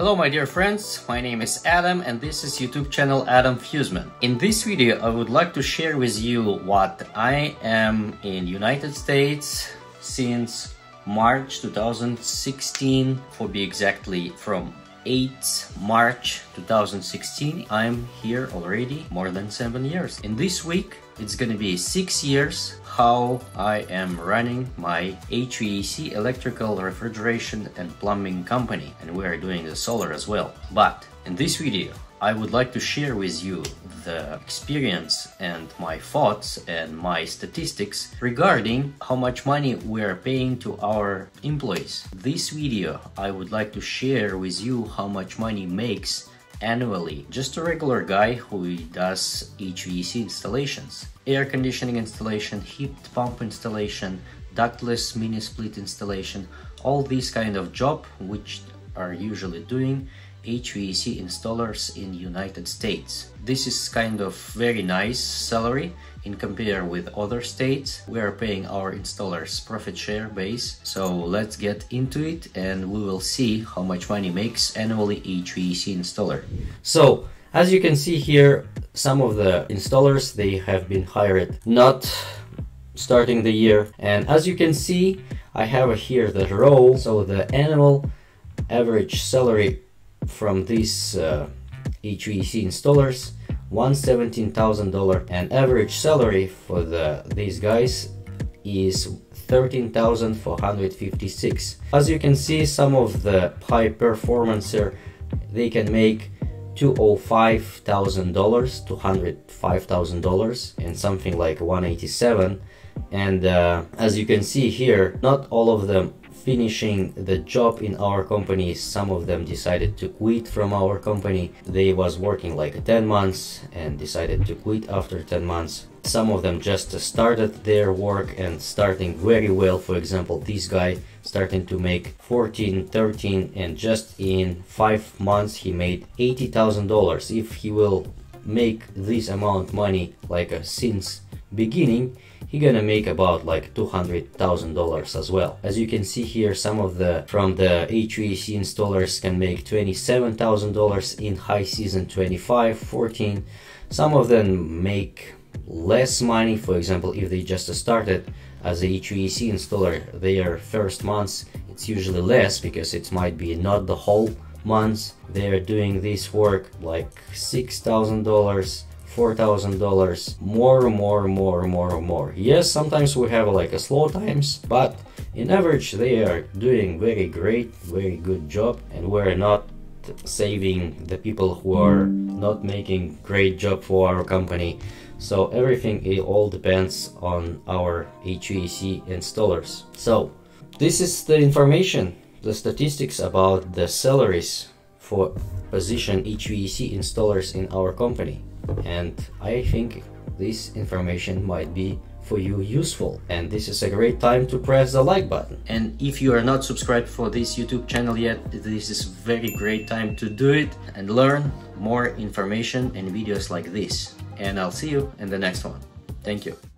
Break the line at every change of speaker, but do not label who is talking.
Hello my dear friends, my name is Adam and this is YouTube channel Adam FUSE MAN. In this video I would like to share with you what I am in United States since March 2016 for be exactly from 8 March 2016 I'm here already more than 7 years. In this week it's gonna be 6 years how I am running my HVAC electrical refrigeration and plumbing company and we are doing the solar as well. But in this video I would like to share with you the experience and my thoughts and my statistics regarding how much money we are paying to our employees. This video I would like to share with you how much money makes annually. Just a regular guy who does HVAC installations, air conditioning installation, heat pump installation, ductless mini split installation, all these kind of job which are usually doing HVAC installers in United States. This is kind of very nice salary in compare with other states. We are paying our installers profit share base. So let's get into it and we will see how much money makes annually HVAC installer. So as you can see here, some of the installers, they have been hired not starting the year. And as you can see, I have here the role, So the annual average salary from these uh, HVAC installers $117,000 and average salary for the these guys is 13,456 as you can see some of the high performancer they can make $205,000 $205,000 and something like 187 and uh, as you can see here not all of them finishing the job in our company some of them decided to quit from our company. They was working like 10 months and decided to quit after 10 months. Some of them just started their work and starting very well. For example this guy starting to make 14 13 and just in five months he made $80,000 if he will make this amount money like uh, since beginning he gonna make about like $200,000 as well. As you can see here, some of the from the HVAC installers can make $27,000 in high season 25, 14. Some of them make less money. For example, if they just started as a HVAC installer, their first months, it's usually less because it might be not the whole months. They're doing this work like $6,000 $4,000 more, more, more, more, more. Yes, sometimes we have like a slow times, but in average they are doing very great, very good job and we're not saving the people who are not making great job for our company. So everything it all depends on our HVAC installers. So this is the information, the statistics about the salaries for position HVAC installers in our company. And I think this information might be for you useful. And this is a great time to press the like button. And if you are not subscribed for this youtube channel yet this is very great time to do it and learn more information and videos like this. And i'll see you in the next one. Thank you